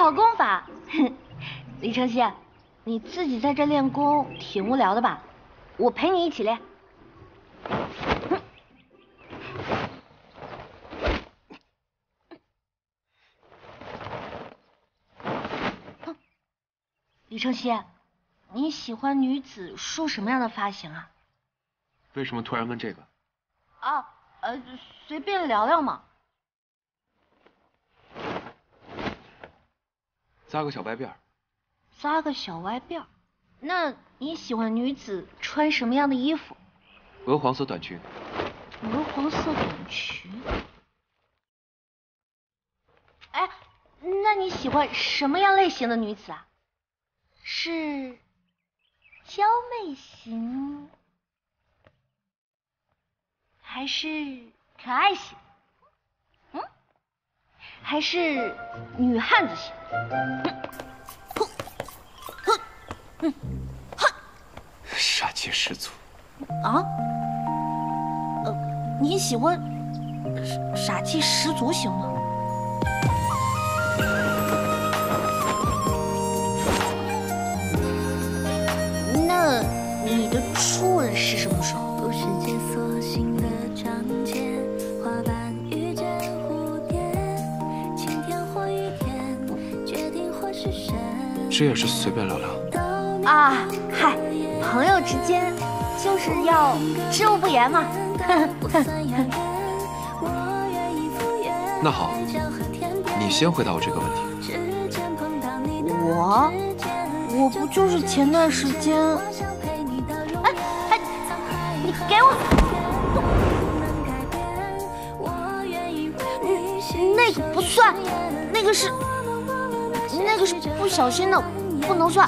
好功法。李承熙，你自己在这练功挺无聊的吧？我陪你一起练。李承熙，你喜欢女子梳什么样的发型啊？为什么突然问这个？啊，呃，随便聊聊嘛。扎个小歪辫扎个小歪辫那你喜欢女子穿什么样的衣服？鹅黄色短裙。鹅黄色短裙。哎，那你喜欢什么样类型的女子啊？是娇媚型，还是可爱型？嗯，还是女汉子型？哼，哼，哼，哼杀气十足。啊？呃，你喜欢傻气十足型吗？那你的初吻是什么时候？这也是随便聊聊。啊，嗨，朋友之间就是要知无不言嘛。那好，你先回答我这个问题。我，我不就是前段时间……哎哎，你给我！那个不算，那个是，那个是不小心的，不能算。